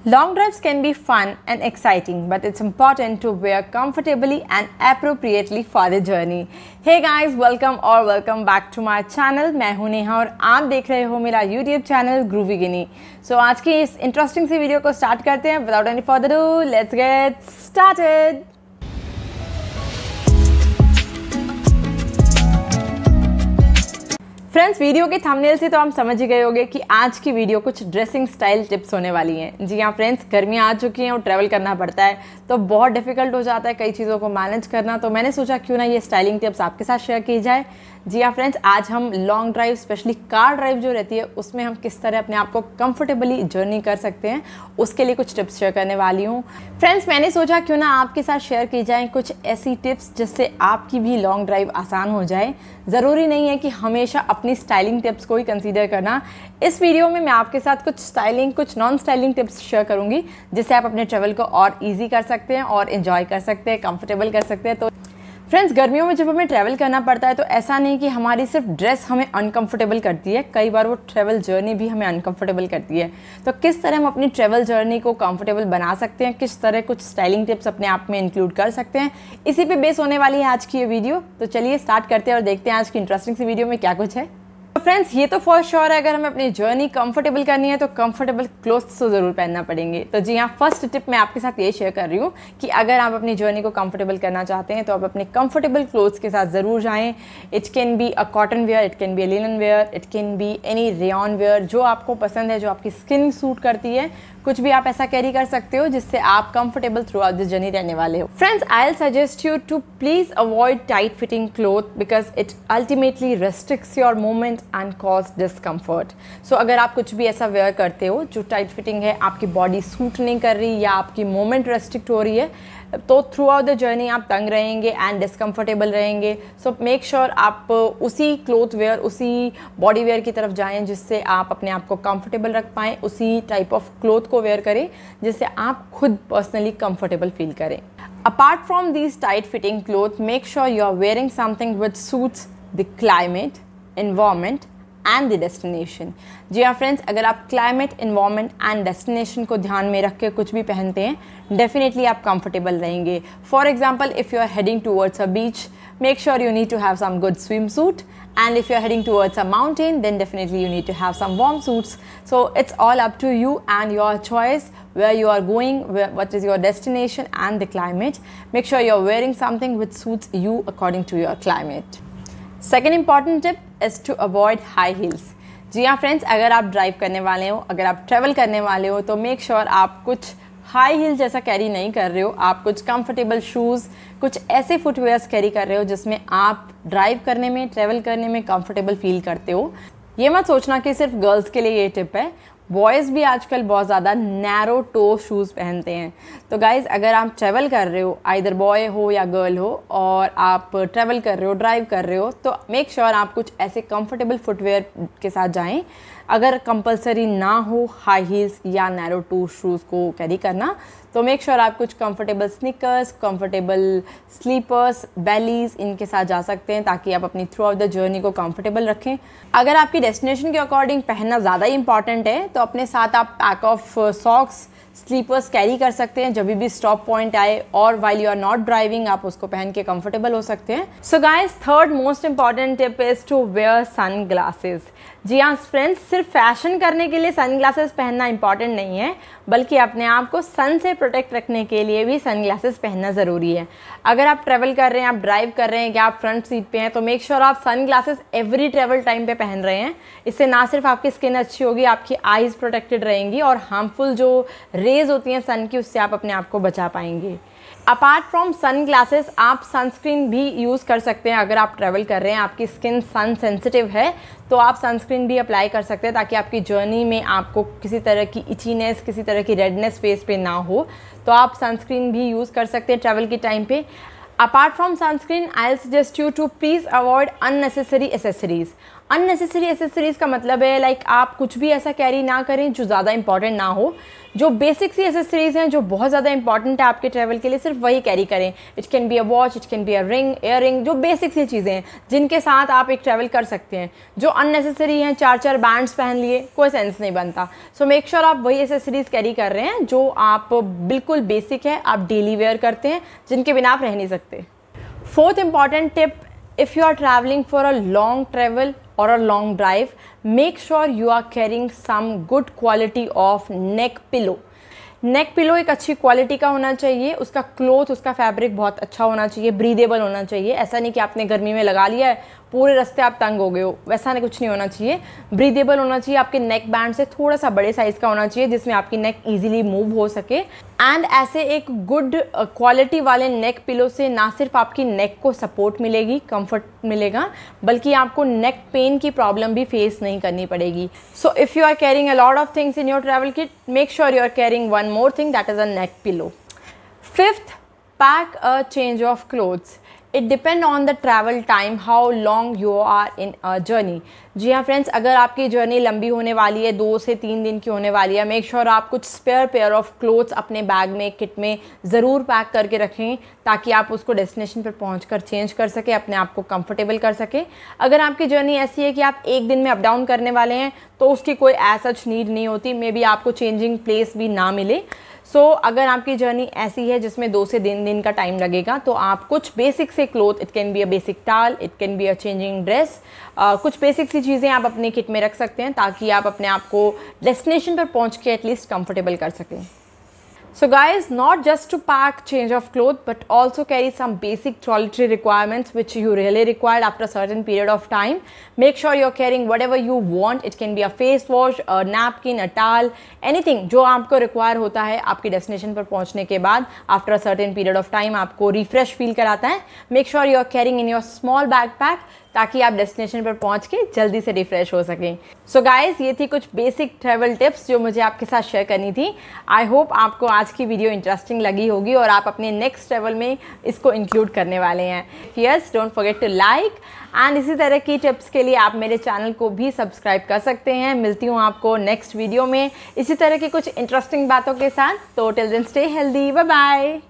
Long drives can be fun and exciting, but it's important to wear comfortably and appropriately for the journey. Hey guys, welcome or welcome back to my channel. मैं हूं नेहा और आप देख रहे हो मेरा YouTube channel Groovy Ginny so आज की इस इंटरेस्टिंग सी वीडियो को स्टार्ट करते हैं without any further ado let's get started friends video के थंबनेल से तो हम समझ ही गए होंगे कि आज की वीडियो कुछ ड्रेसिंग स्टाइल टिप्स होने वाली हैं। जी हाँ फ्रेंड्स गर्मियाँ आ चुकी हैं और ट्रैवल करना पड़ता है तो बहुत डिफ़िकल्ट हो जाता है कई चीज़ों को मैनेज करना। तो मैंने सोचा क्यों ना ये स्टाइलिंग टिप्स आपके साथ शेयर की जाए। जी हाँ फ्रेंड्स आज हम long drive specially car drive जो रहती है, उसमें हम किस तरह अपने आप को कंफर्टेबली जर्नी कर सकते हैं, उसके लिए कुछ टिप्स शेयर करने वाली हूँ। फ्रेंड्स मैंने सोचा क्यों ना आपके साथ शेयर की जाए कुछ ऐसी टिप्स जिससे आपकी भी लॉन्ग ड्राइव आसान हो जाए। ज़रूरी नहीं है कि हमेशा अपनी स्टाइलिंग टिप्स को ही कंसीडर करना। इस वीडियो में मैं आपके साथ कुछ स्टाइलिंग, कुछ नॉन स्टाइलिंग टिप्स शेयर करूँगी, जिससे आप अपने ट्रेवल को और ईजी कर सकते हैं और इन्जॉय कर सकते हैं कंफर्टेबल कर सकते हैं। तो फ्रेंड्स गर्मियों में जब हमें ट्रैवल करना पड़ता है तो ऐसा नहीं कि हमारी सिर्फ़ ड्रेस हमें अनकंफर्टेबल करती है, कई बार वो ट्रैवल जर्नी भी हमें अनकंफर्टेबल करती है। तो किस तरह हम अपनी ट्रैवल जर्नी को कंफर्टेबल बना सकते हैं, किस तरह कुछ स्टाइलिंग टिप्स अपने आप में इंक्लूड कर सकते हैं, इसी पे बेस होने वाली है आज की ये वीडियो तो चलिए स्टार्ट करते हैं और देखते हैं आज की इंटरेस्टिंग सी वीडियो में क्या कुछ है। फ्रेंड्स ये तो फॉर श्योर है, अगर हमें अपनी जर्नी कंफर्टेबल करनी है तो कंफर्टेबल क्लोथ्स तो ज़रूर पहनना पड़ेंगे। तो जी हाँ फ़र्स्ट टिप मैं आपके साथ ये शेयर कर रही हूँ कि अगर आप अपनी जर्नी को कंफर्टेबल करना चाहते हैं तो आप अपने कंफर्टेबल क्लोथ्स के साथ ज़रूर जाएँ। It can be a cotton wear it can be a linen wear it can be any rain wear जो आपको पसंद है, जो आपकी स्किन सूट करती है, कुछ भी आप ऐसा कैरी कर सकते हो, जिससे आप comfortable throughout this journey रहने वाले हो। Friends I'll suggest you to please avoid tight fitting cloth because it ultimately restricts your movement and cause discomfort so अगर आप कुछ भी ऐसा वेयर करते हो, जो टाइट फिटिंग है, आपकी बॉडी सूट नहीं कर रही या आपकी मोमेंट रेस्ट्रिक्ट हो रही है तो थ्रू आउट द जर्नी आप तंग रहेंगे एंड डिसकम्फर्टेबल रहेंगे। सो मेक श्योर आप उसी क्लोथ वेयर उसी बॉडी वेयर की तरफ़ जाएँ जिससे आप अपने आप को कंफर्टेबल रख पाएँ, उसी टाइप ऑफ़ क्लोथ को वेयर करें जिससे आप खुद पर्सनली कंफर्टेबल फील करें। Apart from these tight fitting cloth make sure you are wearing something which suits the climate environment and the destination जी हाँ फ्रेंड्स अगर आप क्लाइमेट इन्वामेंट एंड डेस्टिनेशन को ध्यान में रख के कुछ भी पहनते हैं डेफिनेटली आप कंफर्टेबल रहेंगे। For example if you are heading towards a beach make sure you need to have some good swim suit and if you are heading towards a mountain then definitely you need to have some warm suits so it's all up to you and your choice where you are going what is your destination and the climate make sure you are wearing something which suits you according to your climate second important tip is to avoid high heels जी हाँ friends अगर आप drive करने वाले हो, अगर आप travel करने वाले हो तो मेक श्योर sure आप कुछ हाई हील जैसा कैरी नहीं कर रहे हो। आप कुछ कंफर्टेबल शूज़ कुछ ऐसे फुटवेयर्स कैरी कर रहे हो जिसमें आप ड्राइव करने में ट्रेवल करने में कंफर्टेबल फील करते हो। ये मत सोचना कि सिर्फ़ गर्ल्स के लिए ये टिप है। बॉयज़ भी आजकल बहुत ज़्यादा नैरो टो शूज़ पहनते हैं। तो गाइज़ अगर आप ट्रैवल कर रहे हो आइधर बॉय हो या गर्ल हो, और आप ट्रैवल कर रहे हो ड्राइव कर रहे हो तो मेक श्योर sure आप कुछ ऐसे कंफर्टेबल फुटवेयर के साथ जाएँ। अगर कंपलसरी ना हो हाई हील्स या नैरो टू शूज़ को कैरी करना तो मेक श्योर sure आप कुछ comfortable sneakers comfortable slippers bellies इनके साथ जा सकते हैं ताकि आप अपनी थ्रू आउट द जर्नी को कंफर्टेबल रखें। अगर आपकी डेस्टिनेशन के अकॉर्डिंग पहनना ज़्यादा ही इंपॉर्टेंट है तो अपने साथ आप pack of socks slippers carry कर सकते हैं। जब भी स्टॉप पॉइंट आए और while you are not driving आप उसको पहन के कंफर्टेबल हो सकते हैं। So guys third most important tip is to wear sun glasses जी हाँ फ्रेंड्स सिर्फ़ फ़ैशन करने के लिए सन ग्लासेस पहनना इंपॉर्टेंट नहीं है, बल्कि अपने आप को सन से प्रोटेक्ट रखने के लिए भी सन ग्लासेस पहनना ज़रूरी है। अगर आप ट्रैवल कर रहे हैं, आप ड्राइव कर रहे हैं, या आप फ्रंट सीट पे हैं तो मेक श्योर sure आप sun glasses every travel time पे पहन रहे हैं। इससे ना सिर्फ़ आपकी स्किन अच्छी होगी, आपकी आईज़ प्रोटेक्टेड रहेंगी और हार्मफुल जो रेज होती हैं सन की, उससे आप अपने आप को बचा पाएँगे। अपार्ट फ्रॉम सन ग्लासेस आप सनस्क्रीन भी यूज़ कर सकते हैं अगर आप ट्रैवल कर रहे हैं, आपकी स्किन सन सेंसिटिव है तो आप सनस्क्रीन भी अप्लाई कर सकते हैं ताकि आपकी जर्नी में आपको किसी तरह की इचीनेस किसी तरह की रेडनेस फेस पे ना हो। तो आप सनस्क्रीन भी यूज़ कर सकते हैं ट्रैवल के टाइम पे। Apart from sunscreen I suggest you to please avoid unnecessary accessories unnecessary accessories का मतलब है लाइक आप कुछ भी ऐसा कैरी ना करें जो ज़्यादा इंपॉर्टेंट ना हो। जो बेसिक सी एसेसरीज हैं, जो बहुत ज़्यादा इंपॉर्टेंट है आपके ट्रैवल के लिए, सिर्फ़ वही कैरी करें। It can be a watch it can be a ring ear ring जो बेसिक सी चीज़ें हैं, जिनके साथ आप एक ट्रैवल कर सकते हैं। जो अननेसेसरी हैं चार चार बैंड्स पहन लिए, कोई सेंस नहीं बनता। सो मेक श्योर आप वही एसेसरीज कैरी कर रहे हैं, जो आप बिल्कुल बेसिक है, आप डेली वेयर करते हैं, जिनके बिना आप रह नहीं सकते। सकते। Fourth important tip if you are travelling for a long travel और a long drive make sure you are carrying some good quality of neck pillow neck pillow एक अच्छी क्वालिटी का होना चाहिए, उसका क्लोथ उसका फैब्रिक बहुत अच्छा होना चाहिए ब्रीदेबल होना चाहिए। ऐसा नहीं कि आपने गर्मी में लगा लिया है पूरे रास्ते आप तंग हो गए हो। वैसा नहीं, कुछ नहीं होना चाहिए। ब्रीदेबल होना चाहिए, आपके नेक बैंड से थोड़ा सा बड़े साइज़ का होना चाहिए, जिसमें आपकी नेक ईजिली मूव हो सके। एंड ऐसे एक गुड क्वालिटी वाले नेक पिलो से ना सिर्फ़ आपकी नेक को सपोर्ट मिलेगी कंफर्ट मिलेगा, बल्कि आपको नेक पेन की प्रॉब्लम भी फेस नहीं करनी पड़ेगी। So if you are carrying a lot of things in your travel kit make sure you are carrying one more thing that is a neck pillow fifth pack a change of clothes it depends on the travel time how long you are in a journey. जी हाँ friends अगर आपकी journey लंबी होने वाली है दो से तीन दिन की होने वाली है मेक श्योर sure आप कुछ स्पेयर पेयर ऑफ़ क्लोथ्स अपने बैग में किट में ज़रूर पैक करके रखें ताकि आप उसको डेस्टिनेशन पर पहुँच कर चेंज कर सकें अपने आप को कंफर्टेबल कर सकें। अगर आपकी जर्नी ऐसी है कि आप एक दिन में अप डाउन करने वाले हैं तो उसकी कोई ऐसा नीड नहीं होती मे बी आपको चेंजिंग प्लेस भी ना मिले। सो so, अगर आपकी जर्नी ऐसी है जिसमें दो से तीन दिन का टाइम लगेगा तो आप कुछ बेसिक से cloth it can be a basic towel it can be a changing dress कुछ बेसिक सी सी चीज़ें आप अपने किट में रख सकते हैं ताकि आप अपने आप को डेस्टिनेशन पर पहुँच के एटलीस्ट कंफर्टेबल कर सकें। So guys not just to pack change of cloth but also carry some basic toiletry requirements which you really required after certain period of time make sure you're carrying whatever you want it can be a face wash a napkin a towel anything जो आपको require होता है आपके destination पर पहुँचने के बाद after a certain period of time आपको रिफ्रेश फील कराता है। Make sure you are carrying in your small bag pack ताकि आप डेस्टिनेशन पर पहुँच के जल्दी से रिफ्रेश हो सकें। सो so गाइस ये थी कुछ बेसिक ट्रैवल टिप्स जो मुझे आपके साथ शेयर करनी थी। आई होप आपको आज की वीडियो इंटरेस्टिंग लगी होगी और आप अपने नेक्स्ट ट्रैवल में इसको इंक्लूड करने वाले हैं। Yes don't forget to like and इसी तरह की टिप्स के लिए आप मेरे चैनल को भी सब्सक्राइब कर सकते हैं। मिलती हूँ आपको नेक्स्ट वीडियो में। इसी तरह की कुछ इंटरेस्टिंग बातों के साथ। तो टिल दिन स्टे हेल्दी बाय बाय